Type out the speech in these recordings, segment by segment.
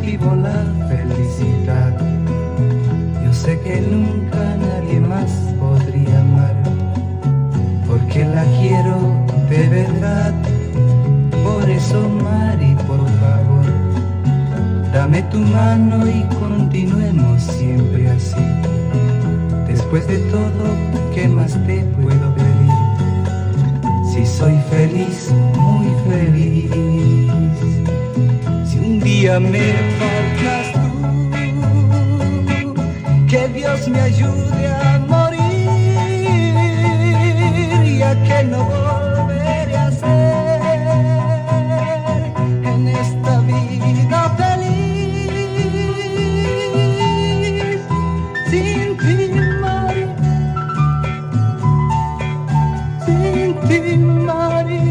vivo la felicidad. Yo sé que nunca nadie más podría amar, porque la quiero de verdad. Por eso, Mari, por favor, dame tu mano y continuemos siempre así. Después de todo, ¿qué más te puedo pedir? Si soy feliz, muy feliz. Día me faltas tú, que Dios me ayude a morir, ya que no volveré a ser en esta vida feliz. Sin ti, Mari, sin ti, Mari,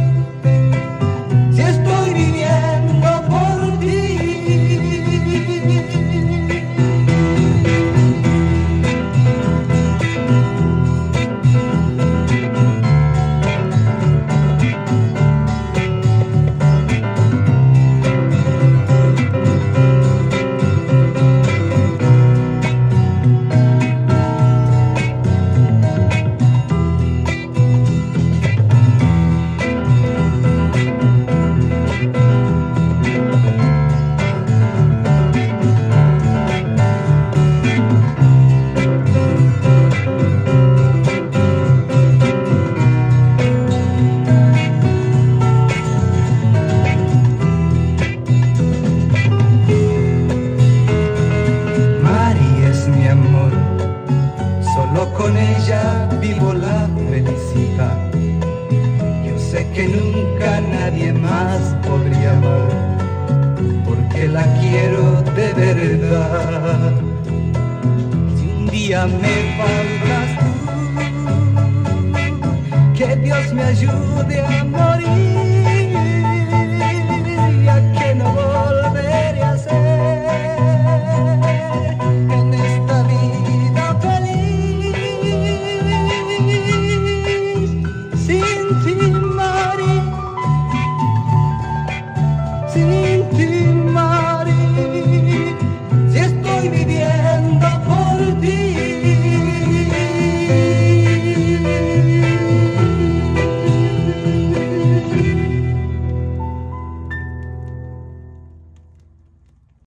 que nunca nadie más podría amar, porque la quiero de verdad. Si un día me faltas tú, que Dios me ayude a. tintim